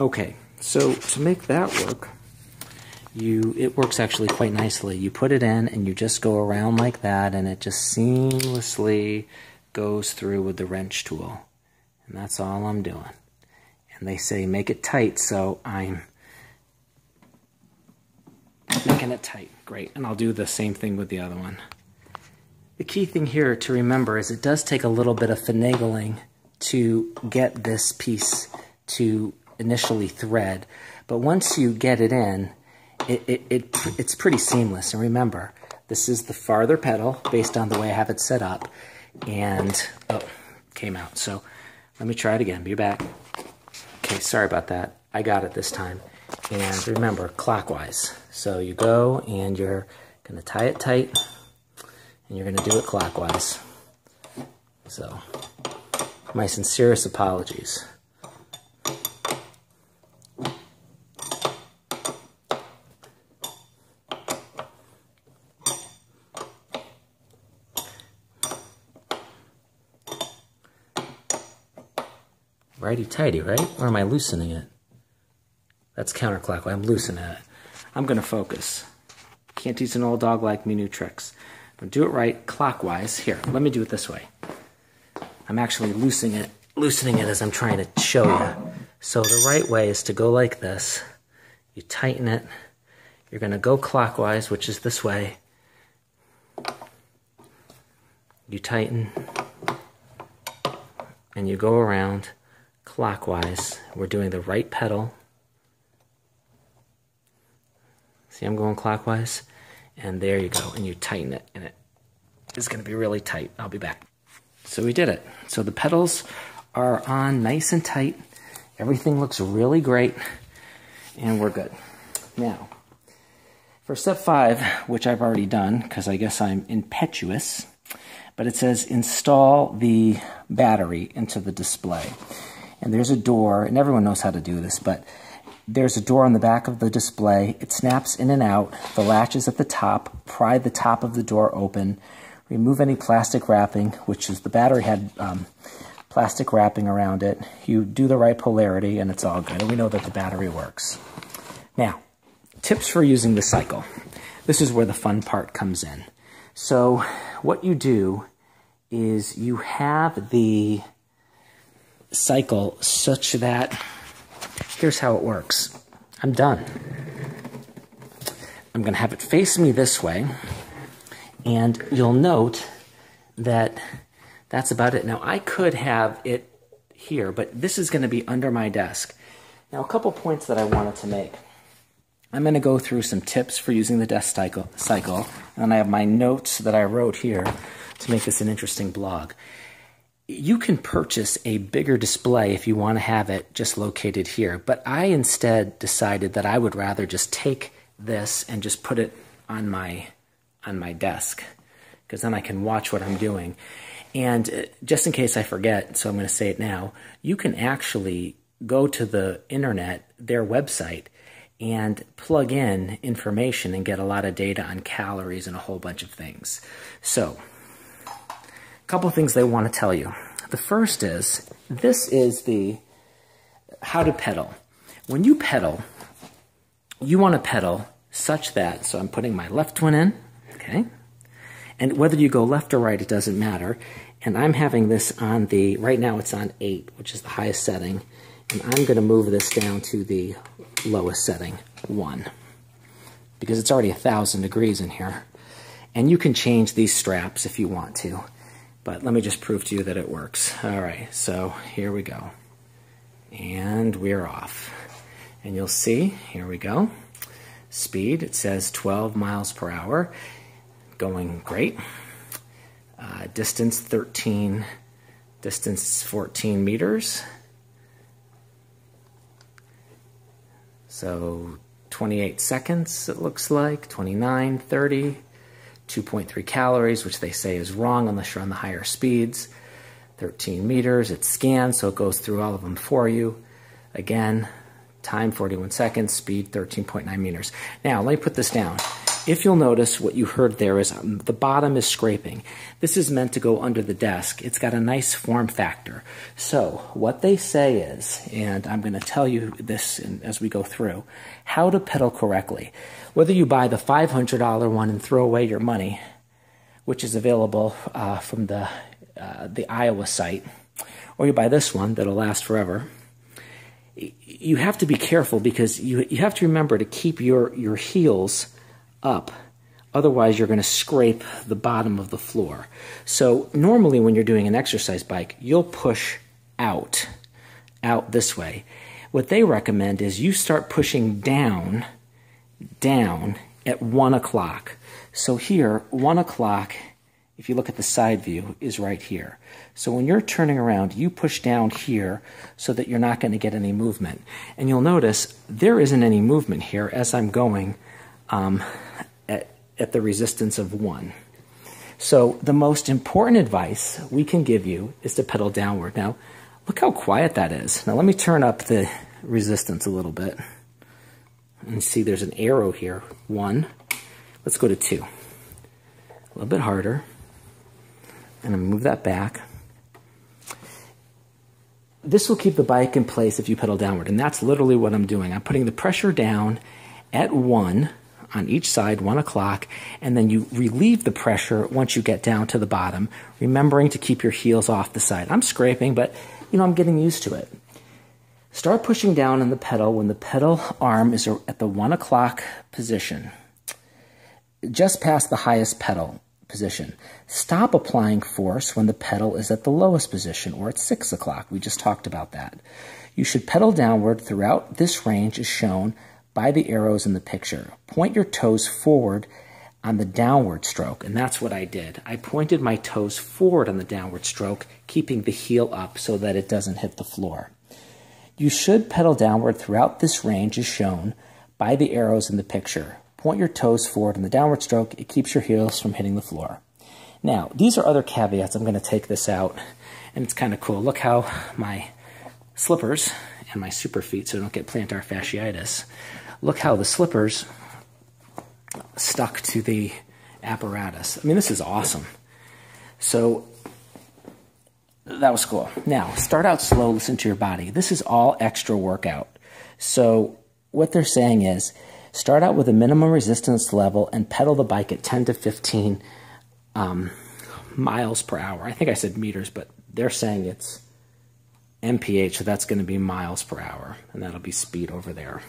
Okay, so to make that work, you it works actually quite nicely. You put it in and you just go around like that and it just seamlessly goes through with the wrench tool. And that's all I'm doing. And they say make it tight, so I'm making it tight. Great. And I'll do the same thing with the other one. The key thing here to remember is it does take a little bit of finagling to get this piece to initially thread. But once you get it in, it, it, it, it's pretty seamless. And remember, this is the farther pedal based on the way I have it set up. And, oh, came out. So let me try it again. Be back. Okay, sorry about that. I got it this time. And remember, clockwise. So you go and you're going to tie it tight. And you're going to do it clockwise. So, my sincerest apologies. Righty-tighty, right? Or am I loosening it? That's counterclockwise. I'm loosening it. I'm going to focus. Can't teach an old dog like me new tricks. But do it right clockwise. Here, let me do it this way. I'm actually loosening it, loosening it as I'm trying to show you. So the right way is to go like this. You tighten it. You're going to go clockwise, which is this way. You tighten. And you go around clockwise. We're doing the right pedal. See, I'm going clockwise. And there you go. And you tighten it. And it is going to be really tight. I'll be back. So we did it. So the pedals are on nice and tight. Everything looks really great. And we're good. Now, for step five, which I've already done because I guess I'm impetuous, but it says install the battery into the display and there's a door, and everyone knows how to do this, but there's a door on the back of the display. It snaps in and out. The latch is at the top. Pry the top of the door open. Remove any plastic wrapping, which is the battery had um, plastic wrapping around it. You do the right polarity, and it's all good. And we know that the battery works. Now, tips for using the cycle. This is where the fun part comes in. So, what you do is you have the cycle such that here's how it works. I'm done. I'm going to have it face me this way, and you'll note that that's about it. Now, I could have it here, but this is going to be under my desk. Now, a couple points that I wanted to make. I'm going to go through some tips for using the desk cycle, cycle, and I have my notes that I wrote here to make this an interesting blog you can purchase a bigger display if you want to have it just located here. But I instead decided that I would rather just take this and just put it on my on my desk because then I can watch what I'm doing. And uh, just in case I forget, so I'm going to say it now, you can actually go to the internet, their website, and plug in information and get a lot of data on calories and a whole bunch of things. So, couple things they want to tell you. The first is this is the how to pedal. When you pedal, you want to pedal such that, so I'm putting my left one in, okay? And whether you go left or right, it doesn't matter. And I'm having this on the, right now it's on 8, which is the highest setting. And I'm going to move this down to the lowest setting, 1. Because it's already a 1,000 degrees in here. And you can change these straps if you want to. But let me just prove to you that it works. All right, so here we go. And we're off. And you'll see, here we go. Speed, it says 12 miles per hour. Going great. Uh, distance 13, distance 14 meters. So 28 seconds, it looks like, 29, 30, 2.3 calories, which they say is wrong unless you're on the higher speeds. 13 meters, it's scanned, so it goes through all of them for you. Again, time 41 seconds, speed 13.9 meters. Now, let me put this down. If you'll notice what you heard there is um, the bottom is scraping. This is meant to go under the desk. It's got a nice form factor. So what they say is, and I'm going to tell you this in, as we go through, how to pedal correctly. Whether you buy the $500 one and throw away your money, which is available uh, from the, uh, the Iowa site, or you buy this one that'll last forever, you have to be careful because you, you have to remember to keep your, your heels up. Otherwise, you're going to scrape the bottom of the floor. So normally when you're doing an exercise bike, you'll push out, out this way. What they recommend is you start pushing down, down at 1 o'clock. So here, 1 o'clock, if you look at the side view, is right here. So when you're turning around, you push down here so that you're not going to get any movement. And you'll notice there isn't any movement here as I'm going um, at, the resistance of 1. So the most important advice we can give you is to pedal downward. Now, look how quiet that is. Now let me turn up the resistance a little bit. And see there's an arrow here. 1. Let's go to 2. A little bit harder. And I'm move that back. This will keep the bike in place if you pedal downward. And that's literally what I'm doing. I'm putting the pressure down at 1 on each side, one o'clock, and then you relieve the pressure once you get down to the bottom, remembering to keep your heels off the side. I'm scraping, but you know, I'm getting used to it. Start pushing down on the pedal when the pedal arm is at the one o'clock position, just past the highest pedal position. Stop applying force when the pedal is at the lowest position or at six o'clock. We just talked about that. You should pedal downward throughout this range as shown by the arrows in the picture. Point your toes forward on the downward stroke, and that's what I did. I pointed my toes forward on the downward stroke, keeping the heel up so that it doesn't hit the floor. You should pedal downward throughout this range as shown by the arrows in the picture. Point your toes forward on the downward stroke. It keeps your heels from hitting the floor. Now, these are other caveats. I'm going to take this out, and it's kind of cool. Look how my slippers and my Superfeet so I don't get plantar fasciitis look how the slippers stuck to the apparatus. I mean, this is awesome. So that was cool. Now, start out slow, listen to your body. This is all extra workout. So what they're saying is start out with a minimum resistance level and pedal the bike at 10 to 15 um, miles per hour. I think I said meters, but they're saying it's mph, so that's going to be miles per hour, and that'll be speed over there.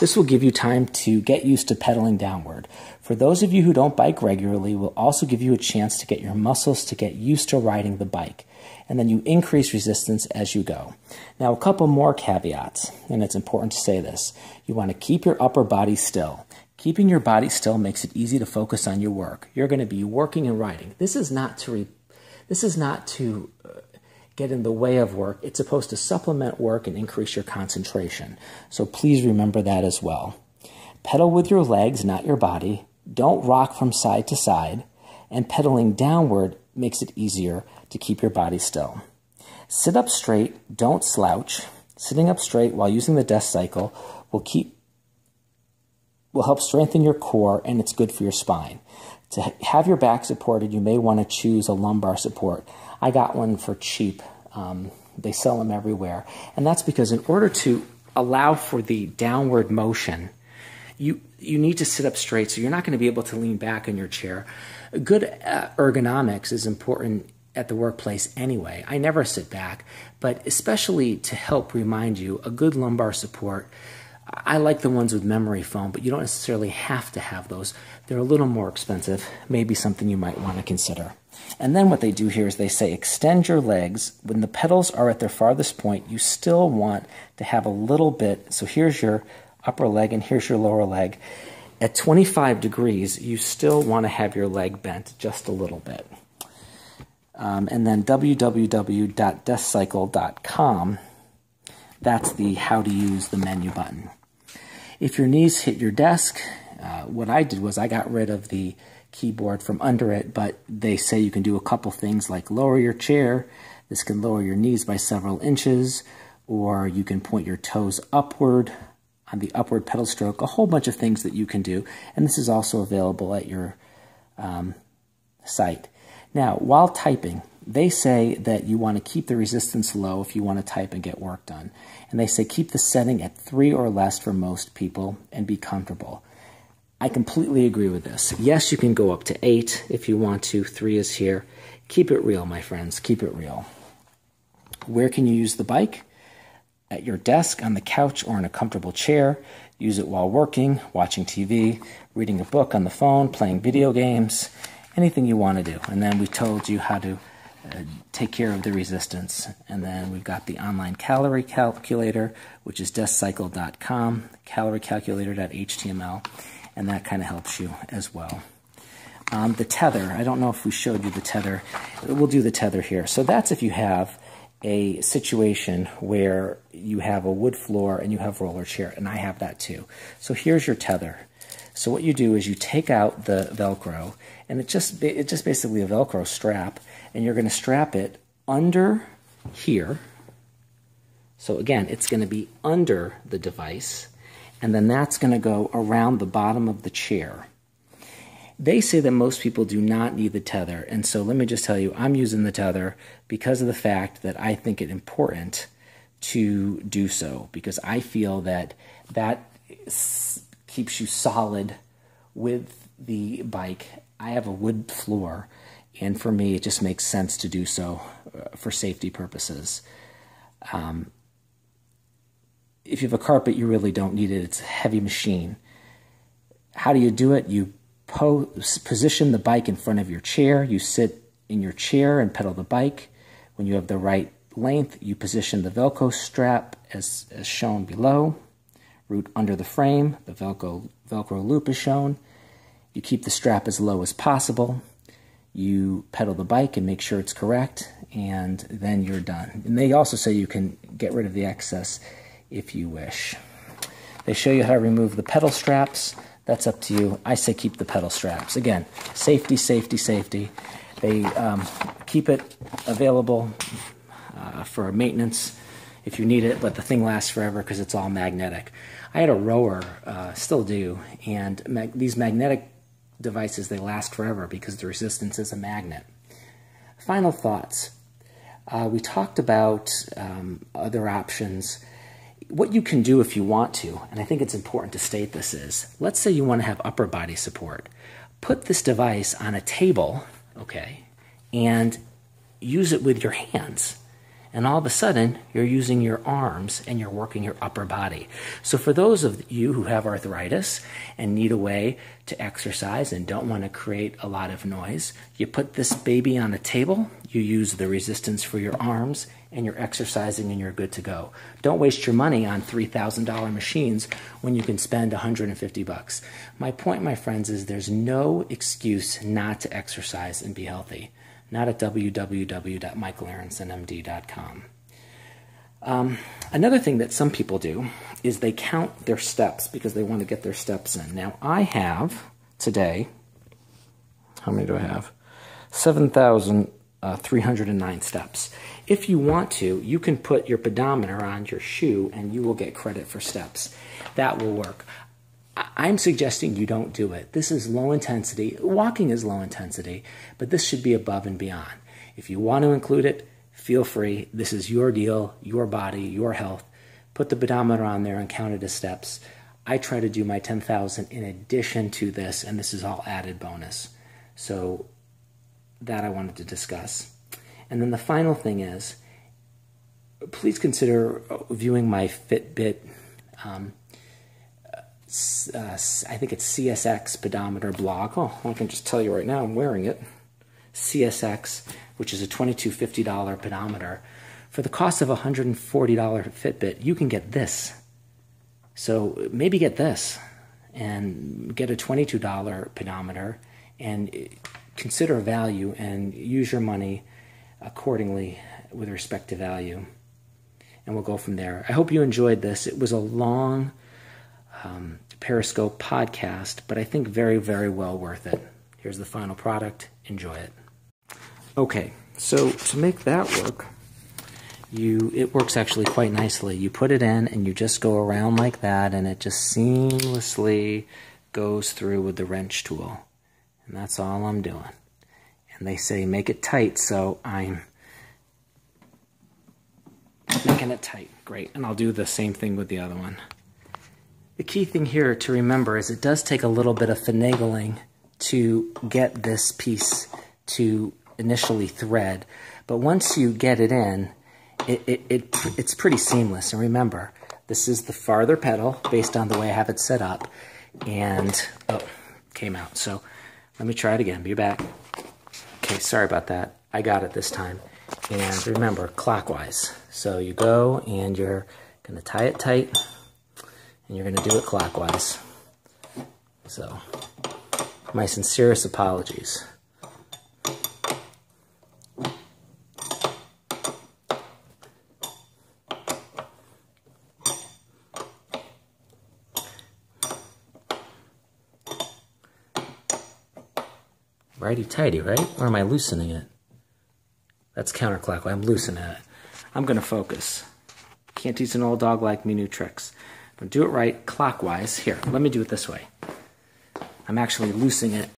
This will give you time to get used to pedaling downward. For those of you who don't bike regularly, will also give you a chance to get your muscles to get used to riding the bike. And then you increase resistance as you go. Now, a couple more caveats, and it's important to say this. You want to keep your upper body still. Keeping your body still makes it easy to focus on your work. You're going to be working and riding. This is not to this is not to get in the way of work. It's supposed to supplement work and increase your concentration. So please remember that as well. Pedal with your legs, not your body. Don't rock from side to side. And pedaling downward makes it easier to keep your body still. Sit up straight, don't slouch. Sitting up straight while using the desk cycle will keep will help strengthen your core and it's good for your spine. To have your back supported, you may want to choose a lumbar support. I got one for cheap. Um, they sell them everywhere. And that's because in order to allow for the downward motion, you, you need to sit up straight, so you're not going to be able to lean back in your chair. Good uh, ergonomics is important at the workplace anyway. I never sit back, but especially to help remind you, a good lumbar support I like the ones with memory foam, but you don't necessarily have to have those. They're a little more expensive, maybe something you might want to consider. And then what they do here is they say extend your legs. When the pedals are at their farthest point, you still want to have a little bit. So here's your upper leg and here's your lower leg. At 25 degrees, you still want to have your leg bent just a little bit. Um, and then www.deskcycle.com, that's the how to use the menu button. If your knees hit your desk, uh, what I did was I got rid of the keyboard from under it, but they say you can do a couple things like lower your chair. This can lower your knees by several inches, or you can point your toes upward on the upward pedal stroke, a whole bunch of things that you can do. And this is also available at your um, site. Now, while typing, they say that you want to keep the resistance low if you want to type and get work done. And they say keep the setting at three or less for most people and be comfortable. I completely agree with this. Yes, you can go up to eight if you want to. Three is here. Keep it real, my friends. Keep it real. Where can you use the bike? At your desk, on the couch, or in a comfortable chair. Use it while working, watching TV, reading a book on the phone, playing video games, anything you want to do. And then we told you how to take care of the resistance. And then we've got the online calorie calculator, which is deskcycle.com, caloriecalculator.html, and that kind of helps you as well. Um, the tether, I don't know if we showed you the tether. We'll do the tether here. So that's if you have a situation where you have a wood floor and you have roller chair, and I have that too. So here's your tether. So what you do is you take out the Velcro, and it just it's just basically a Velcro strap, and you're going to strap it under here. So again, it's going to be under the device, and then that's going to go around the bottom of the chair. They say that most people do not need the tether, and so let me just tell you, I'm using the tether because of the fact that I think it important to do so because I feel that that keeps you solid with the bike. I have a wood floor, and for me, it just makes sense to do so uh, for safety purposes. Um, if you have a carpet, you really don't need it. It's a heavy machine. How do you do it? You po position the bike in front of your chair. You sit in your chair and pedal the bike. When you have the right length, you position the Velcro strap as, as shown below. Root under the frame, the Velcro, Velcro loop is shown. You keep the strap as low as possible. You pedal the bike and make sure it's correct, and then you're done. And they also say you can get rid of the excess if you wish. They show you how to remove the pedal straps. That's up to you. I say keep the pedal straps. Again, safety, safety, safety. They um, keep it available uh, for maintenance if you need it, but the thing lasts forever because it's all magnetic. I had a rower, uh, still do, and mag these magnetic devices, they last forever because the resistance is a magnet. Final thoughts. Uh, we talked about um, other options what you can do if you want to, and I think it's important to state this is, let's say you want to have upper body support. Put this device on a table, okay, and use it with your hands and all of a sudden you're using your arms and you're working your upper body. So for those of you who have arthritis and need a way to exercise and don't want to create a lot of noise, you put this baby on a table, you use the resistance for your arms and you're exercising and you're good to go. Don't waste your money on $3,000 machines when you can spend 150 bucks. My point, my friends, is there's no excuse not to exercise and be healthy not at www.michaelaronsonmd.com. Um, another thing that some people do is they count their steps because they want to get their steps in. Now, I have today, how many do I have? 7,309 steps. If you want to, you can put your pedometer on your shoe and you will get credit for steps. That will work. I'm suggesting you don't do it. This is low intensity. Walking is low intensity, but this should be above and beyond. If you want to include it, feel free. This is your deal, your body, your health. Put the pedometer on there and count it as steps. I try to do my 10,000 in addition to this, and this is all added bonus. So that I wanted to discuss. And then the final thing is, please consider viewing my Fitbit um, uh, I think it's CSX pedometer blog. Oh, I can just tell you right now, I'm wearing it. CSX, which is a $2250 pedometer. For the cost of a $140 Fitbit, you can get this. So maybe get this and get a $22 pedometer and consider value and use your money accordingly with respect to value. And we'll go from there. I hope you enjoyed this. It was a long um, Periscope podcast, but I think very, very well worth it. Here's the final product. Enjoy it. Okay, so to make that work, you it works actually quite nicely. You put it in and you just go around like that and it just seamlessly goes through with the wrench tool. And that's all I'm doing. And they say make it tight, so I'm making it tight. Great. And I'll do the same thing with the other one. The key thing here to remember is it does take a little bit of finagling to get this piece to initially thread. But once you get it in, it, it, it, it's pretty seamless. And remember, this is the farther pedal based on the way I have it set up. And, oh, came out. So let me try it again. Be back. Okay, sorry about that. I got it this time. And remember, clockwise. So you go and you're going to tie it tight and you're going to do it clockwise. So, my sincerest apologies. Righty-tighty, right? Or am I loosening it? That's counterclockwise. I'm loosening it. I'm going to focus. Can't teach an old dog like me new tricks. But do it right clockwise. Here, let me do it this way. I'm actually loosening it